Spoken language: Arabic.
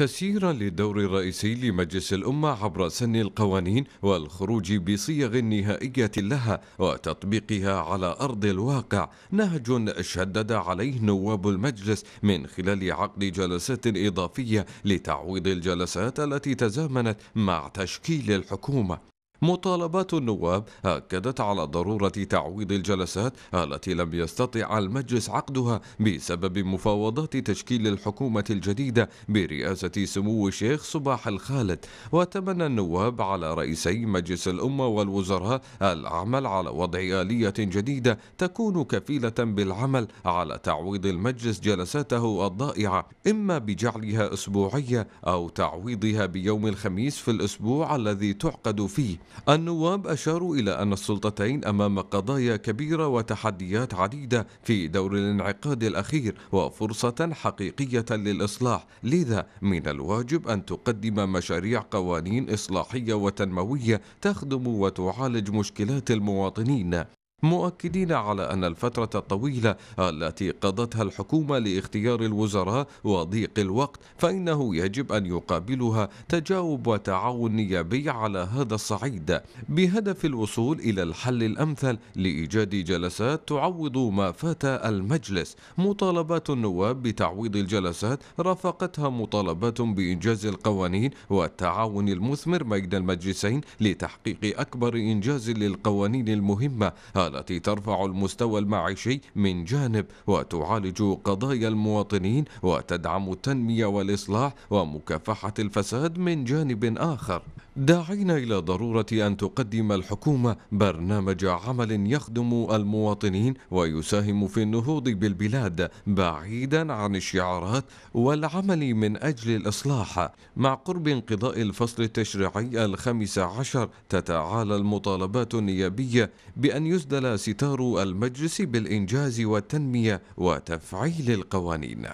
تسييرا للدور الرئيسي لمجلس الأمة عبر سن القوانين والخروج بصيغ نهائية لها وتطبيقها على أرض الواقع. نهج شدد عليه نواب المجلس من خلال عقد جلسات إضافية لتعويض الجلسات التي تزامنت مع تشكيل الحكومة. مطالبات النواب أكدت على ضرورة تعويض الجلسات التي لم يستطع المجلس عقدها بسبب مفاوضات تشكيل الحكومة الجديدة برئاسة سمو الشيخ صباح الخالد. وتمنى النواب على رئيسي مجلس الأمة والوزراء العمل على وضع آلية جديدة تكون كفيلة بالعمل على تعويض المجلس جلساته الضائعة إما بجعلها أسبوعية أو تعويضها بيوم الخميس في الأسبوع الذي تعقد فيه. النواب أشاروا إلى أن السلطتين أمام قضايا كبيرة وتحديات عديدة في دور الانعقاد الأخير وفرصة حقيقية للإصلاح لذا من الواجب أن تقدم مشاريع قوانين إصلاحية وتنموية تخدم وتعالج مشكلات المواطنين. مؤكدين على أن الفترة الطويلة التي قضتها الحكومة لاختيار الوزراء وضيق الوقت فإنه يجب أن يقابلها تجاوب وتعاون نيابي على هذا الصعيد. بهدف الوصول إلى الحل الأمثل لإيجاد جلسات تعوض ما فات المجلس. مطالبات النواب بتعويض الجلسات رافقتها مطالبات بإنجاز القوانين والتعاون المثمر بين المجلسين لتحقيق أكبر إنجاز للقوانين المهمة التي ترفع المستوى المعيشي من جانب وتعالج قضايا المواطنين وتدعم التنمية والإصلاح ومكافحة الفساد من جانب آخر. داعين إلى ضرورة أن تقدم الحكومة برنامج عمل يخدم المواطنين ويساهم في النهوض بالبلاد بعيدا عن الشعارات والعمل من أجل الإصلاح. مع قرب انقضاء الفصل التشريعي الخامس عشر تتعالى المطالبات النيابية بأن يسدل ستار المجلس بالإنجاز والتنمية وتفعيل القوانين.